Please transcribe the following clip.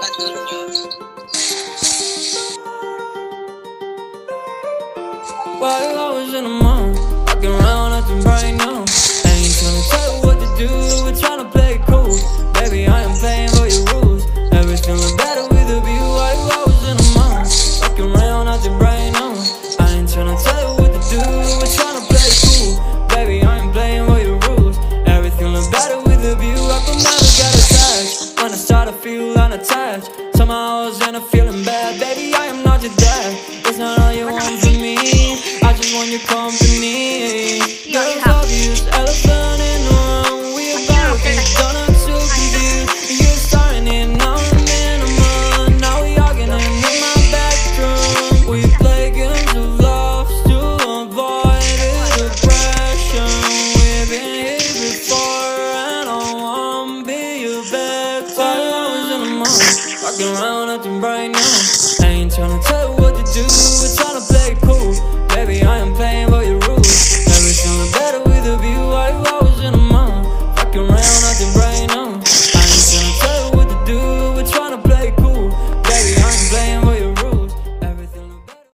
While I was in the mall, walking around acting bright now. feel unattached. Somehow I was I'm feeling bad. Baby, I am not your dad. It's not all you want from me. I just want your company. fucking round up and right now.